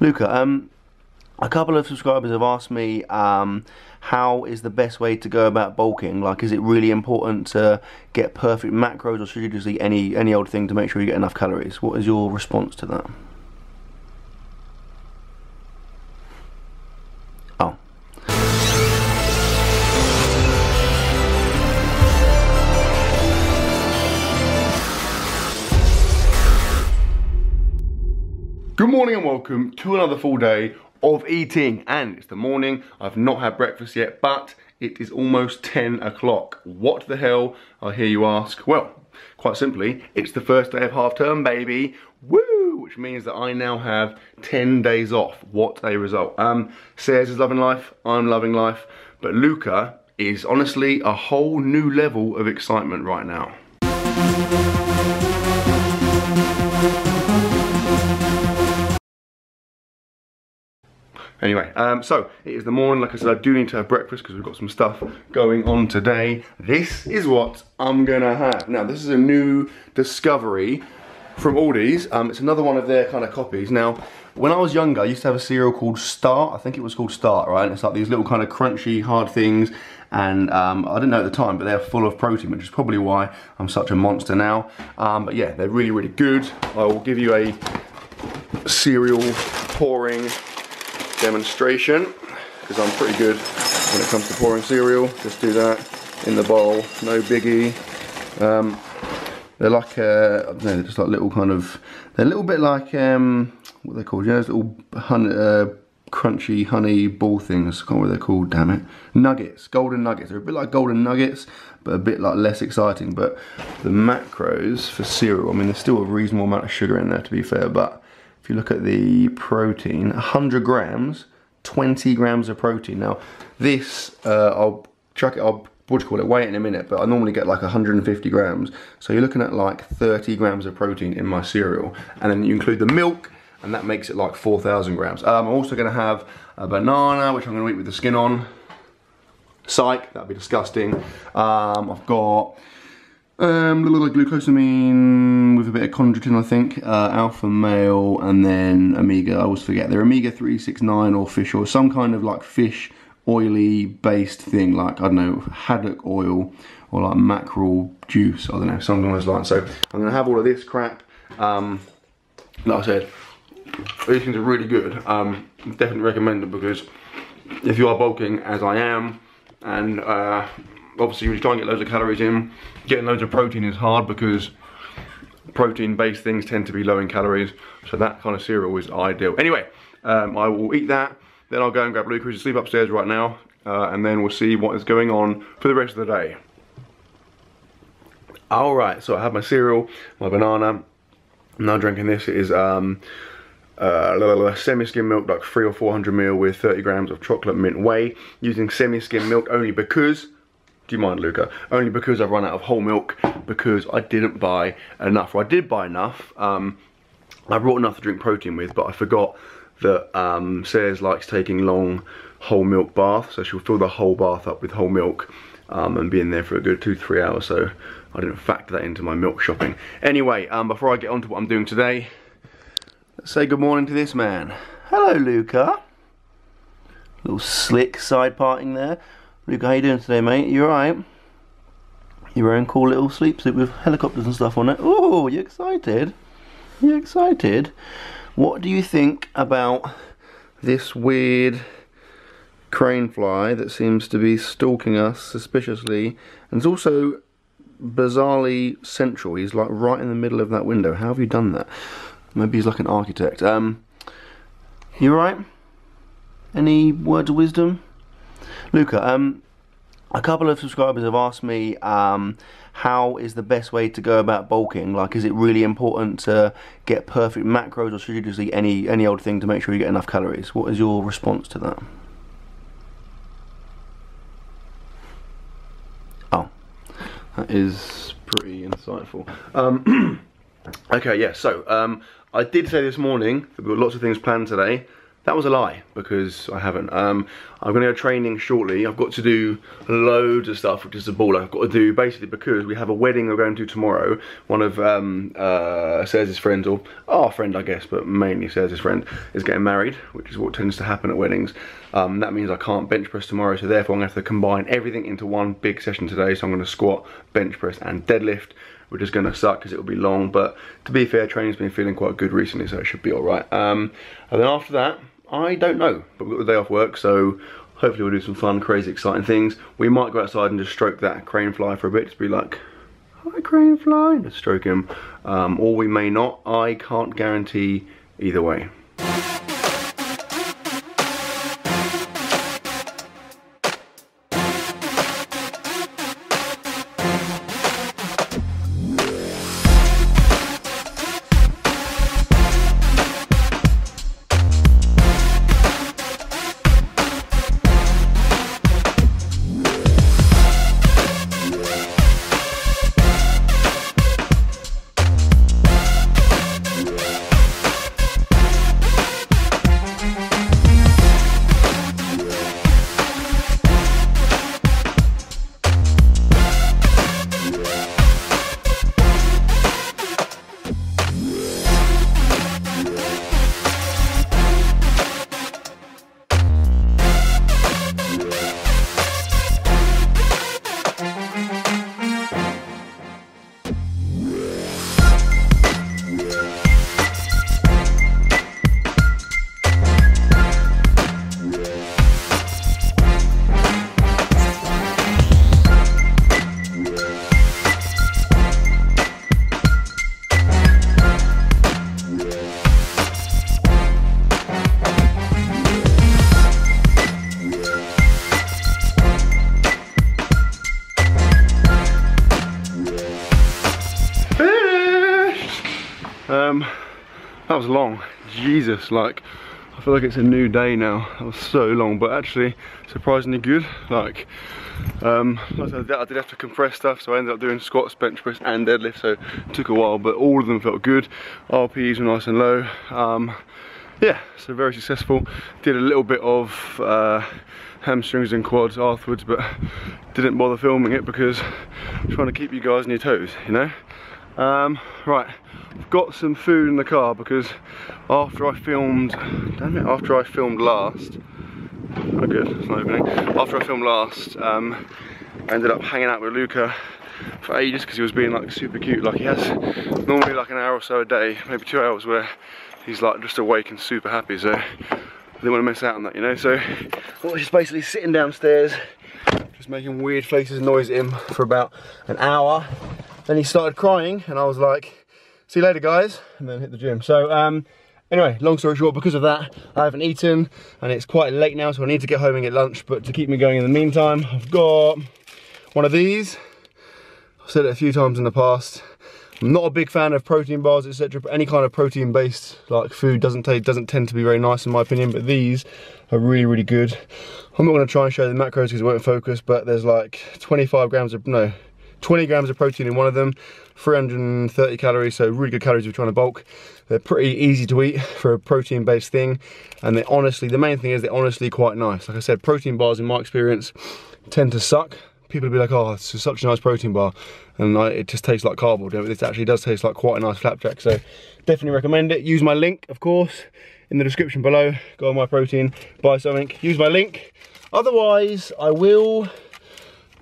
Luca, um, a couple of subscribers have asked me um, how is the best way to go about bulking? Like, is it really important to get perfect macros, or should you just eat any any old thing to make sure you get enough calories? What is your response to that? Good morning and welcome to another full day of eating. And it's the morning. I've not had breakfast yet but it is almost 10 o'clock. What the hell? I hear you ask. Well quite simply it's the first day of half term baby. Woo! Which means that I now have 10 days off. What a result. Um Sayers is loving life. I'm loving life. But Luca is honestly a whole new level of excitement right now Anyway, um, so it is the morning. Like I said, I do need to have breakfast because we've got some stuff going on today. This is what I'm gonna have. Now, this is a new discovery from Aldi's. Um, it's another one of their kind of copies. Now, when I was younger, I used to have a cereal called Start. I think it was called Start, right? And it's like these little kind of crunchy, hard things. And um, I didn't know at the time, but they're full of protein, which is probably why I'm such a monster now. Um, but yeah, they're really, really good. I will give you a cereal pouring demonstration because I'm pretty good when it comes to pouring cereal. Just do that in the bowl, no biggie. Um, they're like, uh, they're just like little kind of, they're a little bit like, um, what they're called, you know, those little uh, crunchy honey ball things, I can't remember what they're called, damn it. Nuggets, golden nuggets. They're a bit like golden nuggets, but a bit like less exciting. But the macros for cereal, I mean, there's still a reasonable amount of sugar in there to be fair, but you look at the protein, 100 grams, 20 grams of protein. Now, this, uh, I'll chuck it, I'll what do you call it, weigh it in a minute, but I normally get like 150 grams. So you're looking at like 30 grams of protein in my cereal. And then you include the milk, and that makes it like 4,000 grams. Um, I'm also gonna have a banana, which I'm gonna eat with the skin on. Psych, that'd be disgusting. Um, I've got um, a little bit of glucosamine with a bit of chondroitin, I think, uh, alpha male, and then omega. I always forget. They're omega 369 or fish oil, some kind of like fish oily based thing, like I don't know, haddock oil or like mackerel juice. I don't know, something those lines. So I'm gonna have all of this crap. Um, like I said, these things are really good. Um, definitely recommend them because if you are bulking, as I am, and uh, obviously you try and get loads of calories in, getting loads of protein is hard because protein based things tend to be low in calories. So that kind of cereal is ideal. Anyway, um, I will eat that. Then I'll go and grab Luca, who's asleep upstairs right now. Uh, and then we'll see what is going on for the rest of the day. Alright, so I have my cereal, my banana. I'm now drinking this. It is um, uh, semi-skim milk, like three or 400 ml with 30 grams of chocolate mint whey. Using semi-skim milk only because do you mind, Luca? Only because I've run out of whole milk because I didn't buy enough. Or I did buy enough. Um, I brought enough to drink protein with, but I forgot that um, Sayers likes taking long whole milk baths, so she'll fill the whole bath up with whole milk um, and be in there for a good two, three hours. So I didn't factor that into my milk shopping. Anyway, um, before I get on to what I'm doing today, let's say good morning to this man. Hello, Luca. Little slick side parting there. Luke, how you doing today, mate? You alright? Your own cool little sleep suit with helicopters and stuff on it. Oh, you excited? You excited? What do you think about this weird crane fly that seems to be stalking us suspiciously and it's also bizarrely central. He's like right in the middle of that window. How have you done that? Maybe he's like an architect. Um, you alright? Any words of wisdom? Luca, um, a couple of subscribers have asked me um, how is the best way to go about bulking. Like, is it really important to get perfect macros, or should you just eat any any old thing to make sure you get enough calories? What is your response to that? Oh, that is pretty insightful. Um, okay, yeah. So um, I did say this morning that we've got lots of things planned today. That was a lie because I haven't. Um, I'm going to go training shortly. I've got to do loads of stuff, which is a ball. I've got to do basically because we have a wedding we're going to tomorrow. One of um, uh, Sez's friends, or our friend, I guess, but mainly Sez's friend, is getting married, which is what tends to happen at weddings. Um, that means I can't bench press tomorrow, so therefore I'm going to have to combine everything into one big session today. So I'm going to squat, bench press, and deadlift which is going to suck because it'll be long. But to be fair, training's been feeling quite good recently, so it should be all right. Um, and then after that, I don't know, but we've got the day off work, so hopefully we'll do some fun, crazy, exciting things. We might go outside and just stroke that crane fly for a bit to be like, hi crane fly, just stroke him. Um, or we may not, I can't guarantee either way. Was long. Jesus, like, I feel like it's a new day now. That was so long, but actually surprisingly good. Like, um, like I, said, I did have to compress stuff, so I ended up doing squats, bench press, and deadlift. So it took a while, but all of them felt good. RPEs were nice and low. Um, yeah, so very successful. Did a little bit of uh, hamstrings and quads afterwards, but didn't bother filming it because I'm trying to keep you guys on your toes, you know. Um, right, I've got some food in the car because after I filmed, damn it, after I filmed last, oh good, it's not opening. After I filmed last, um, I ended up hanging out with Luca for ages because he was being like super cute. Like he has normally like an hour or so a day, maybe two hours where he's like just awake and super happy. So I didn't want to miss out on that, you know. So I was just basically sitting downstairs, just making weird faces and noise at him for about an hour. Then he started crying and I was like, see you later guys, and then hit the gym. So um, anyway, long story short, because of that, I haven't eaten and it's quite late now, so I need to get home and get lunch. But to keep me going in the meantime, I've got one of these. I've said it a few times in the past. I'm not a big fan of protein bars, etc. But any kind of protein-based like food doesn't take doesn't tend to be very nice in my opinion. But these are really, really good. I'm not going to try and show the macros because it won't focus. But there's like 25 grams of no, 20 grams of protein in one of them, 330 calories, so really good calories if you're trying to bulk. They're pretty easy to eat for a protein-based thing, and they honestly, the main thing is they're honestly quite nice. Like I said, protein bars in my experience tend to suck. People be like, oh, it's such a nice protein bar, and I, it just tastes like cardboard. This actually does taste like quite a nice flapjack, so definitely recommend it. Use my link, of course, in the description below. Go on MyProtein, buy something, use my link. Otherwise, I will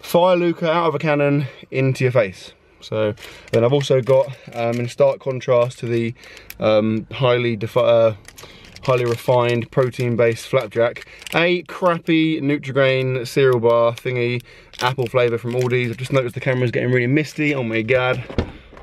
fire Luca out of a cannon into your face. So then I've also got, um, in stark contrast to the um, highly uh, highly refined protein-based flapjack, a crappy Nutrigrain cereal bar thingy, apple flavour from Aldi's. I've just noticed the camera's getting really misty. Oh my god.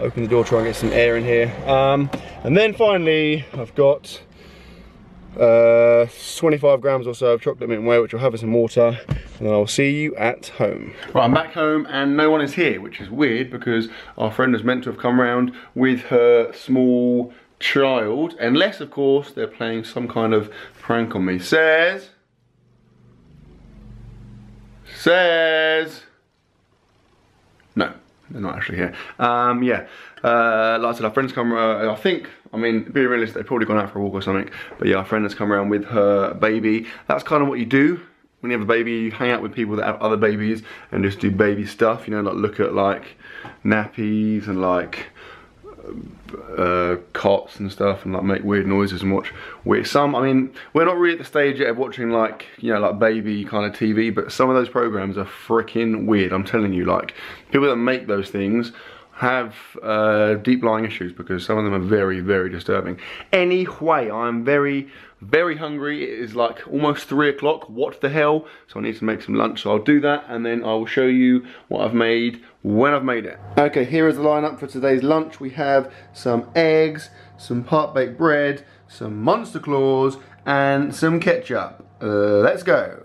Open the door, try and get some air in here. Um, and then finally, I've got uh, 25 grams or so of chocolate mint whey, which I'll have in some water, and I'll see you at home. Right, I'm back home and no one is here, which is weird because our friend was meant to have come round with her small child, unless of course they're playing some kind of prank on me. Says, says, no. They're not actually here. Um, yeah, uh, like I said, our friends come. Uh, I think. I mean, being realistic, they've probably gone out for a walk or something. But yeah, our friend has come around with her baby. That's kind of what you do when you have a baby. You hang out with people that have other babies and just do baby stuff. You know, like look at like nappies and like uh, cots and stuff and like make weird noises and watch weird some I mean we're not really at the stage yet of watching like you know like baby kind of TV but some of those programs are freaking weird I'm telling you like people that make those things have uh, deep lying issues because some of them are very very disturbing. Anyway I'm very very hungry. It is like almost three o'clock. What the hell? So I need to make some lunch so I'll do that and then I will show you what I've made when I've made it. Okay here is the lineup for today's lunch. We have some eggs some part baked bread some monster claws and some ketchup. Uh, let's go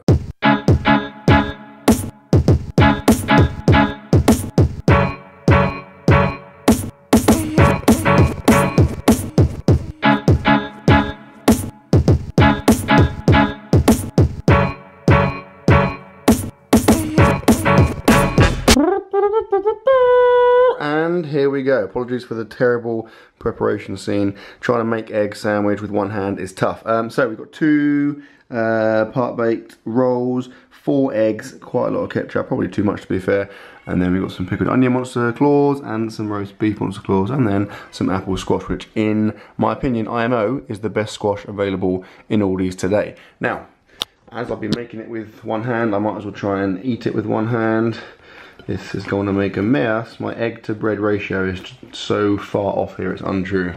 Apologies for the terrible preparation scene. Trying to make egg sandwich with one hand is tough. Um, so we've got two uh, part baked rolls, four eggs, quite a lot of ketchup, probably too much to be fair. And then we've got some pickled onion monster claws and some roast beef monster claws and then some apple squash, which in my opinion, IMO is the best squash available in Aldi's today. Now, as I've been making it with one hand, I might as well try and eat it with one hand. This is going to make a mess. My egg to bread ratio is so far off here, it's untrue.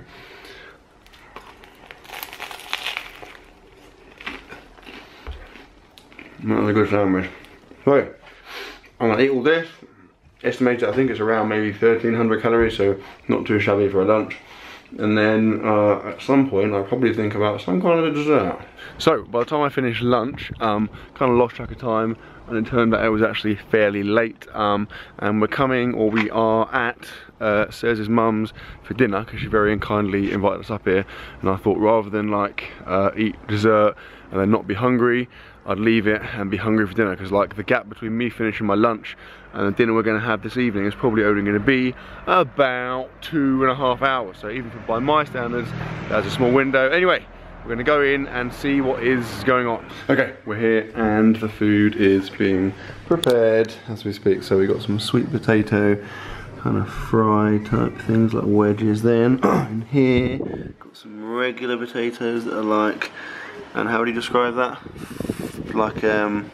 Not a good sandwich. So, I'm to eat all this. Estimated, I think it's around maybe 1300 calories, so not too shabby for a lunch. And then uh, at some point, I'll probably think about some kind of a dessert. So, by the time I finished lunch, um, kind of lost track of time and it turned out it was actually fairly late um, and we're coming or we are at uh, Sez's mum's for dinner because she very kindly invited us up here and I thought rather than like uh, eat dessert and then not be hungry I'd leave it and be hungry for dinner because like the gap between me finishing my lunch and the dinner we're going to have this evening is probably only going to be about two and a half hours. So even by my standards that's a small window. Anyway we're gonna go in and see what is going on. Okay, we're here and the food is being prepared as we speak. So we got some sweet potato kind of fry type things like wedges then. in here, got some regular potatoes that are like, and how would you describe that? Like um,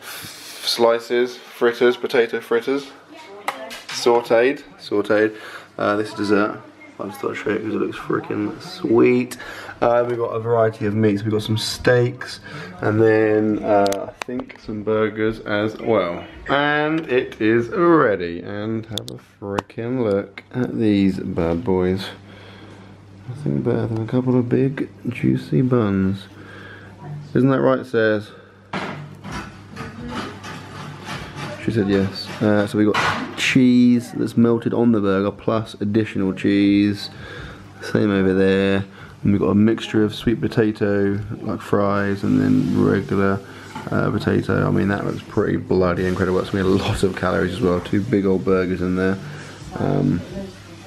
slices, fritters, potato fritters. Sauteed, sauteed. Uh, this is dessert. I'll start showing it because it looks freaking sweet. Uh, we've got a variety of meats. We've got some steaks and then uh, I think some burgers as well. And it is ready. And have a freaking look at these bad boys. Nothing better than a couple of big juicy buns. Isn't that right, Says? She said yes. Uh, so we got cheese that's melted on the burger plus additional cheese. Same over there. And we've got a mixture of sweet potato, like fries, and then regular uh, potato. I mean, that looks pretty bloody incredible. It's going to be a lot of calories as well. Two big old burgers in there. Um,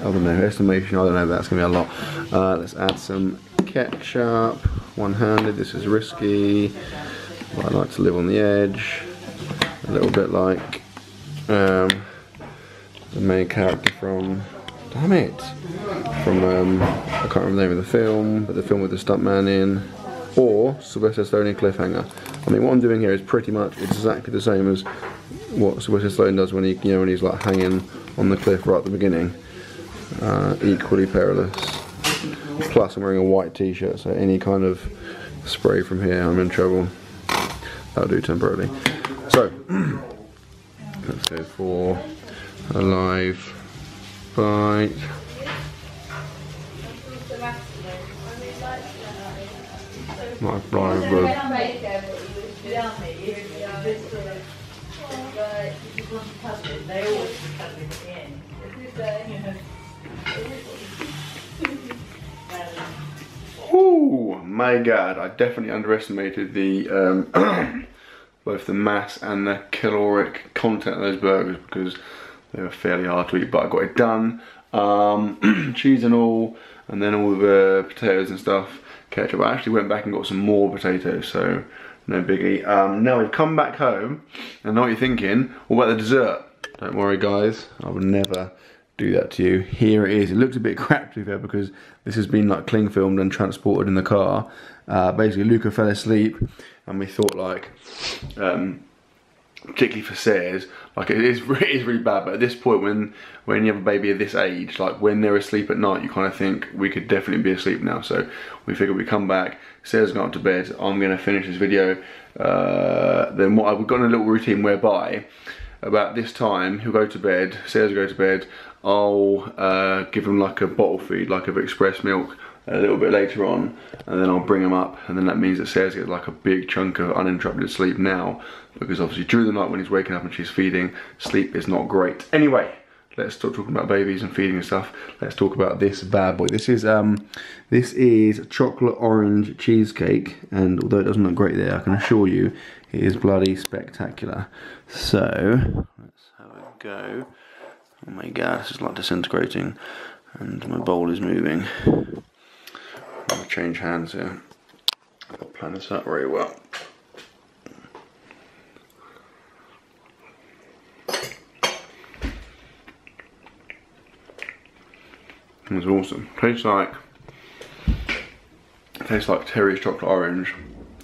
I don't know, estimation, I don't know, that's going to be a lot. Uh, let's add some ketchup, one-handed. This is risky, I like to live on the edge. A little bit like um, the main character from Damn it! From, um, I can't remember the name of the film, but the film with the stuntman in, or Sylvester Stallone in Cliffhanger. I mean, what I'm doing here is pretty much exactly the same as what Sylvester Stallone does when he, you know, when he's like hanging on the cliff right at the beginning. Uh, equally perilous. Plus, I'm wearing a white t-shirt, so any kind of spray from here, I'm in trouble. That'll do temporarily. So, let's go for a live bite. My live. Oh my god, I definitely underestimated the um, both the mass and the caloric content of those burgers because They were fairly hard to eat, but I got it done. Um, cheese and all, and then all the potatoes and stuff, ketchup. I actually went back and got some more potatoes, so no biggie. Um, now we've come back home, and now you're thinking, what about the dessert? Don't worry guys, I would never do that to you. Here it is. It looks a bit crap to be fair because this has been like cling filmed and transported in the car. Uh, basically Luca fell asleep and we thought like, um, particularly for Sayers, like it is, it is really bad. But at this point, when when you have a baby of this age, like when they're asleep at night, you kind of think we could definitely be asleep now. So we figured we come back. Sayers up to bed. I'm gonna finish this video. Uh, then what I've got a little routine whereby about this time he'll go to bed. Sayers will go to bed. I'll uh, give him like a bottle feed, like of express milk a little bit later on and then I'll bring him up and then that means that Sayers gets like a big chunk of uninterrupted sleep now because obviously during the night when he's waking up and she's feeding sleep is not great. Anyway let's stop talking about babies and feeding and stuff. Let's talk about this bad boy. This is um this is chocolate orange cheesecake and although it doesn't look great there I can assure you it is bloody spectacular. So let's have a go. Oh my god this is like disintegrating and my bowl is moving Gonna change hands here. I'll plan this out very well. It's awesome. Tastes like tastes like Terry's chocolate orange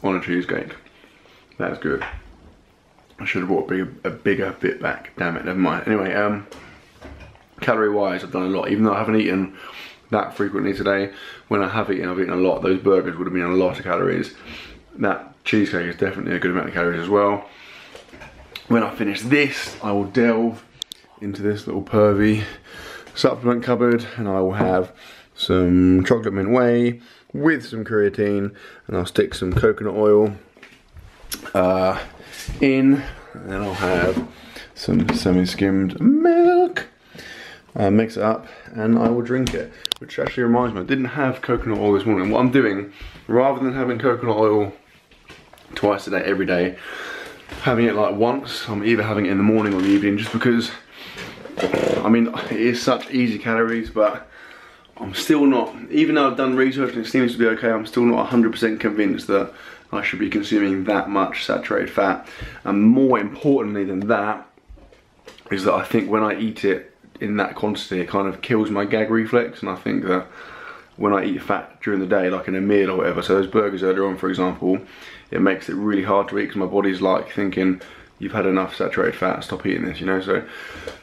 on a cheesecake. That's good. I should have brought a bigger, a bigger bit back. Damn it, never mind. Anyway, um, calorie wise, I've done a lot. Even though I haven't eaten that frequently today. When I have eaten, I've eaten a lot. Those burgers would have been a lot of calories. That cheesecake is definitely a good amount of calories as well. When I finish this, I will delve into this little pervy supplement cupboard and I will have some chocolate mint whey with some creatine and I'll stick some coconut oil uh, in and I'll have some semi-skimmed milk uh, mix it up and I will drink it which actually reminds me I didn't have coconut oil this morning. What I'm doing rather than having coconut oil twice a day every day having it like once I'm either having it in the morning or the evening just because I mean it is such easy calories but I'm still not even though I've done research and it seems to be okay I'm still not 100% convinced that I should be consuming that much saturated fat. And more importantly than that is that I think when I eat it in that quantity, it kind of kills my gag reflex. And I think that when I eat fat during the day, like in a meal or whatever, so those burgers earlier on, for example, it makes it really hard to eat because my body's like thinking, you've had enough saturated fat, stop eating this, you know? So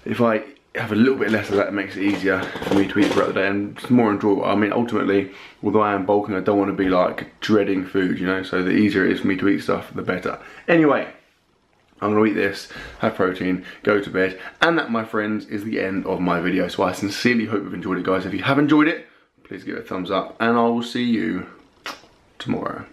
if I have a little bit less of that, it makes it easier for me to eat throughout the day and it's more enjoyable. I mean, ultimately, although I am bulking, I don't want to be like dreading food, you know? So the easier it is for me to eat stuff, the better. Anyway, I'm gonna eat this, have protein, go to bed, and that, my friends, is the end of my video. So I sincerely hope you've enjoyed it, guys. If you have enjoyed it, please give it a thumbs up, and I will see you tomorrow.